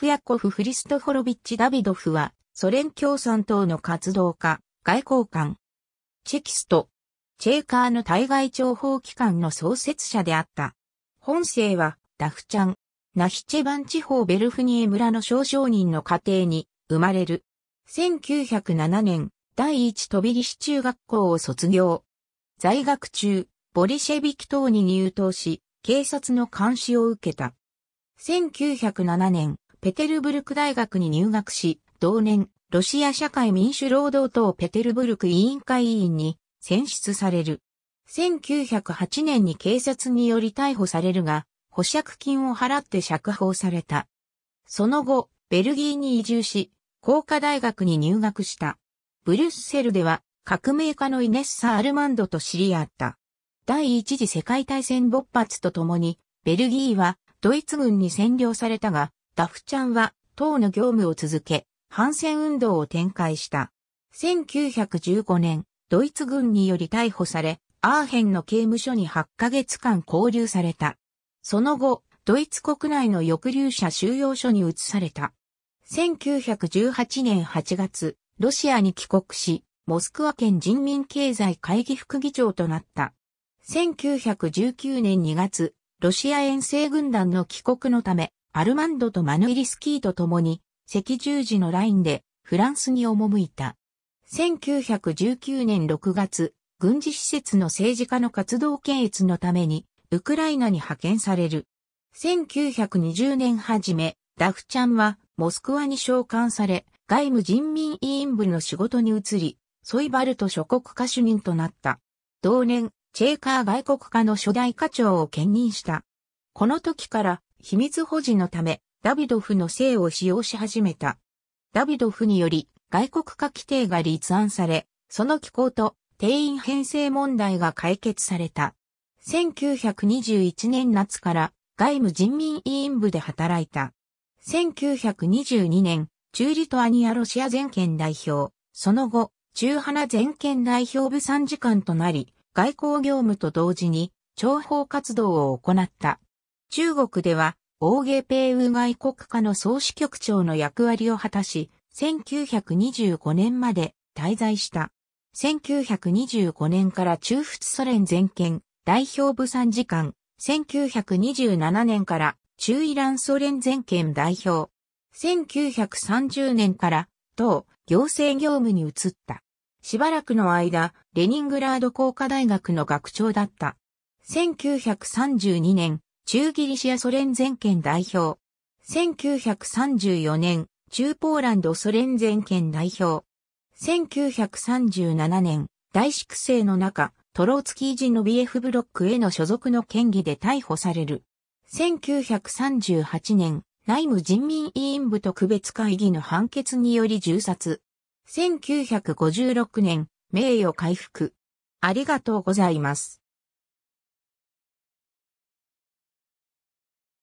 クヤコフ・フリストフォロビッチ・ダビドフは、ソ連共産党の活動家、外交官。チェキスト。チェーカーの対外情報機関の創設者であった。本姓は、ダフチャン。ナヒチェバン地方ベルフニエ村の少将人の家庭に生まれる。1907年、第一飛びリ中学校を卒業。在学中、ボリシェビキ党に入党し、警察の監視を受けた。1907年、ペテルブルク大学に入学し、同年、ロシア社会民主労働党ペテルブルク委員会委員に選出される。1908年に警察により逮捕されるが、保釈金を払って釈放された。その後、ベルギーに移住し、工科大学に入学した。ブリュッセルでは革命家のイネッサ・アルマンドと知り合った。第一次世界大戦勃発とともに、ベルギーはドイツ軍に占領されたが、ダフちゃんは党の業務を続け、反戦運動を展開した。1915年、ドイツ軍により逮捕され、アーヘンの刑務所に8ヶ月間拘留された。その後、ドイツ国内の抑留者収容所に移された。1918年8月、ロシアに帰国し、モスクワ県人民経済会議副議長となった。1919年2月、ロシア遠征軍団の帰国のため、アルマンドとマヌイリスキーと共に、赤十字のラインでフランスに赴いた。1919年6月、軍事施設の政治家の活動検閲のために、ウクライナに派遣される。1920年初め、ダフちゃんはモスクワに召喚され、外務人民委員部の仕事に移り、ソイバルト諸国家主任となった。同年、チェーカー外国家の初代課長を兼任した。この時から秘密保持のためダビドフの姓を使用し始めた。ダビドフにより外国家規定が立案され、その機構と定員編成問題が解決された。1921年夏から外務人民委員部で働いた。1922年、中リトアニアロシア全権代表、その後、中花全権代表部参事官となり、外交業務と同時に諜報活動を行った。中国では、オーゲペイウ外国家の総支局長の役割を果たし、1925年まで滞在した。1925年から中仏ソ連全権代表部参事官、1927年から中イランソ連全権代表、1930年から党行政業務に移った。しばらくの間、レニングラード工科大学の学長だった。1932年、中ギリシアソ連全権代表。1934年、中ポーランドソ連全権代表。1937年、大粛清の中、トローツキージノビエフブロックへの所属の権疑で逮捕される。1938年、内務人民委員部特別会議の判決により銃殺。1956年、名誉回復。ありがとうございます。